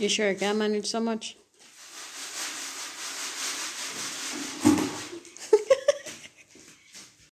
You sure I can manage so much?